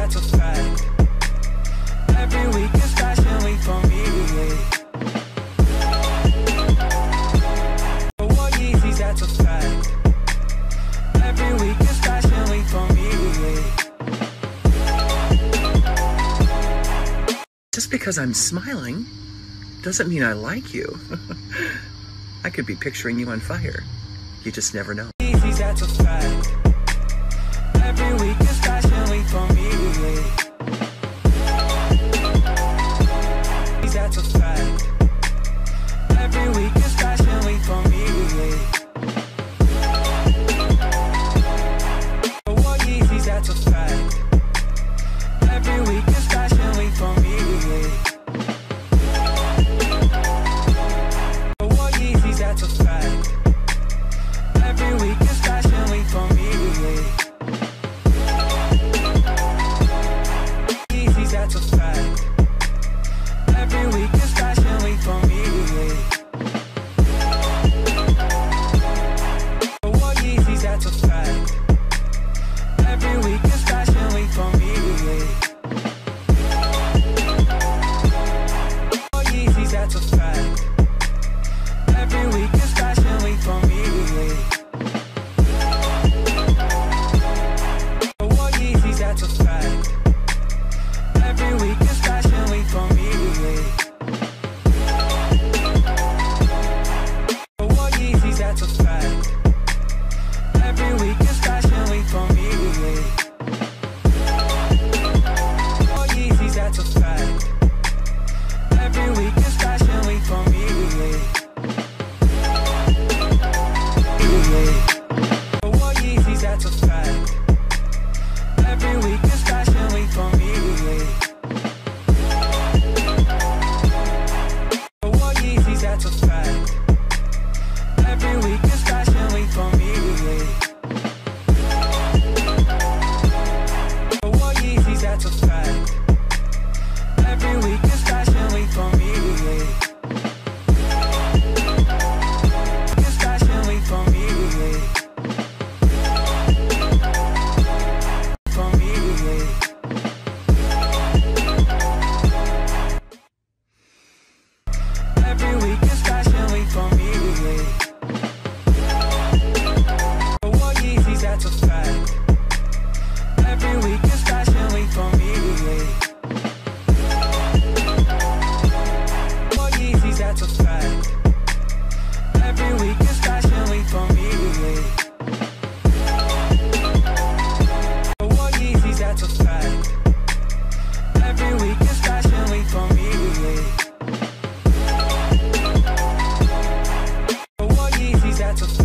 that's a fact. Every week is fashion week for me. War Yeezys, that's a fact. Every week is fashion week for me. Just because I'm smiling doesn't mean I like you. I could be picturing you on fire. You just never know. Yeezys, every week is fashion week for me.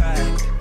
right.